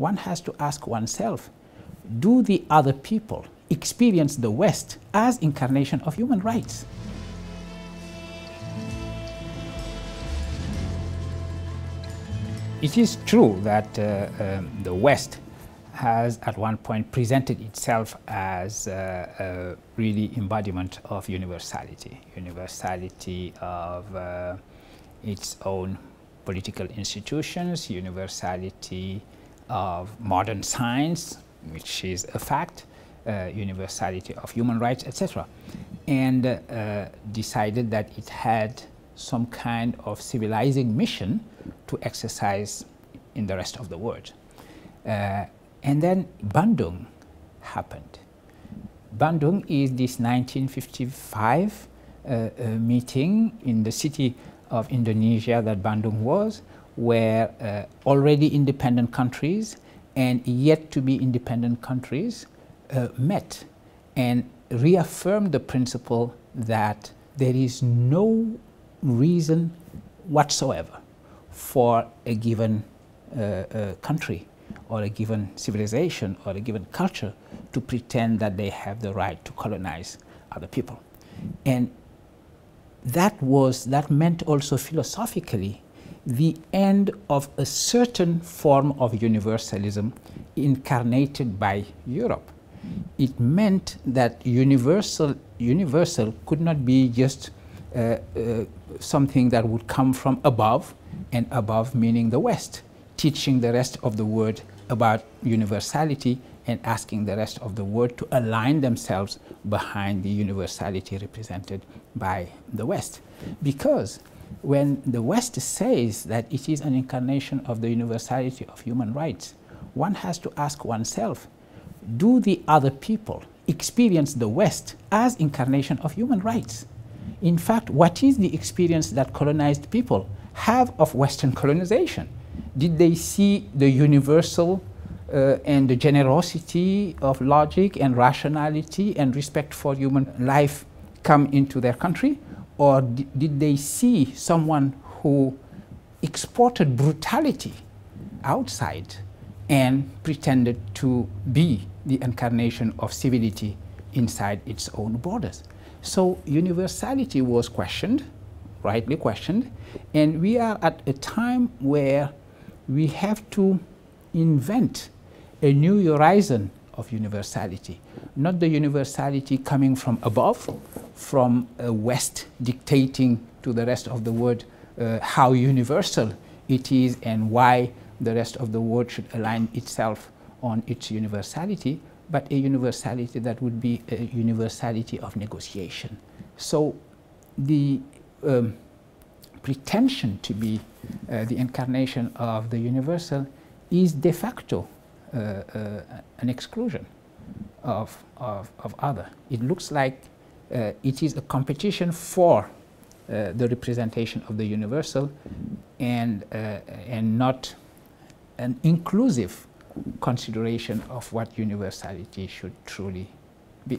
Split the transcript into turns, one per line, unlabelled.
one has to ask oneself, do the other people experience the West as incarnation of human rights? It is true that uh, um, the West has at one point presented itself as uh, a really embodiment of universality, universality of uh, its own political institutions, universality of modern science, which is a fact, uh, universality of human rights, etc. And uh, decided that it had some kind of civilizing mission to exercise in the rest of the world. Uh, and then Bandung happened. Bandung is this 1955 uh, uh, meeting in the city of Indonesia that Bandung was, where uh, already independent countries and yet to be independent countries uh, met and reaffirmed the principle that there is no reason whatsoever for a given uh, uh, country or a given civilization or a given culture to pretend that they have the right to colonize other people. And that was, that meant also philosophically the end of a certain form of universalism incarnated by Europe. It meant that universal, universal could not be just uh, uh, something that would come from above, and above meaning the West, teaching the rest of the world about universality and asking the rest of the world to align themselves behind the universality represented by the West. Because when the West says that it is an incarnation of the universality of human rights, one has to ask oneself, do the other people experience the West as incarnation of human rights? In fact, what is the experience that colonized people have of Western colonization? Did they see the universal uh, and the generosity of logic and rationality and respect for human life come into their country? Or did they see someone who exported brutality outside and pretended to be the incarnation of civility inside its own borders? So universality was questioned, rightly questioned, and we are at a time where we have to invent a new horizon of universality, not the universality coming from above, from a West dictating to the rest of the world uh, how universal it is and why the rest of the world should align itself on its universality, but a universality that would be a universality of negotiation. So the um, pretension to be uh, the incarnation of the universal is de facto uh, uh, an exclusion of, of, of other. It looks like uh, it is a competition for uh, the representation of the universal and, uh, and not an inclusive consideration of what universality should truly be.